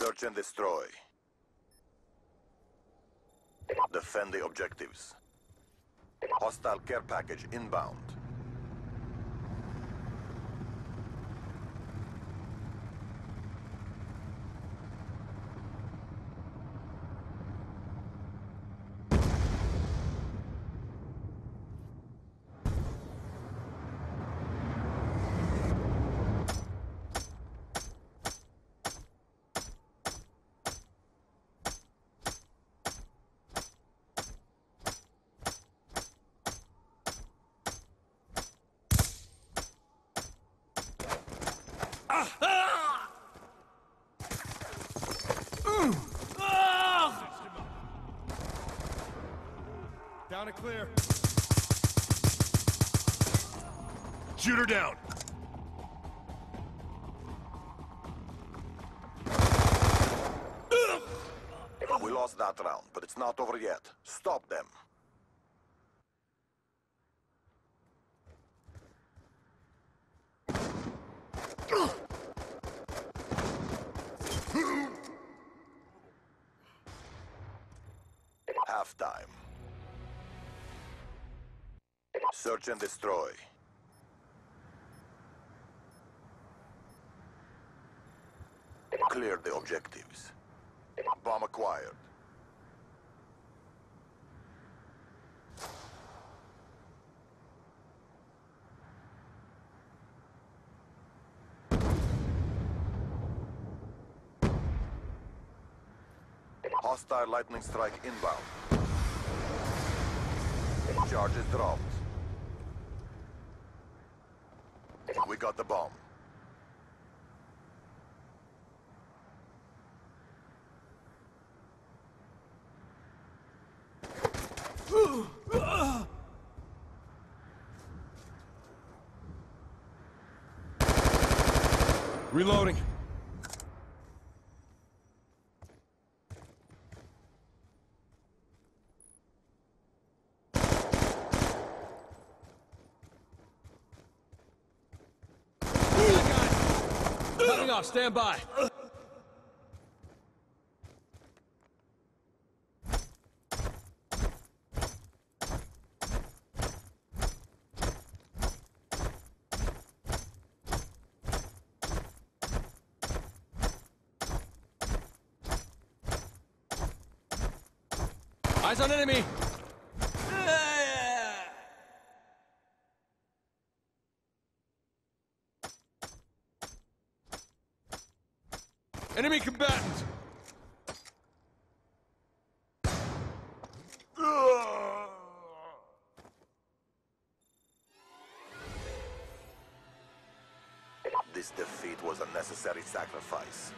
Search and destroy. Defend the objectives. Hostile care package inbound. And clear. Shoot her down. We lost that round, but it's not over yet. Stop them. Halftime. Search and destroy. Clear the objectives. Bomb acquired. Hostile lightning strike inbound. Charges dropped. We got the bomb. Reloading. Cutting off, stand by. Eyes on enemy! Combatant! This defeat was a necessary sacrifice.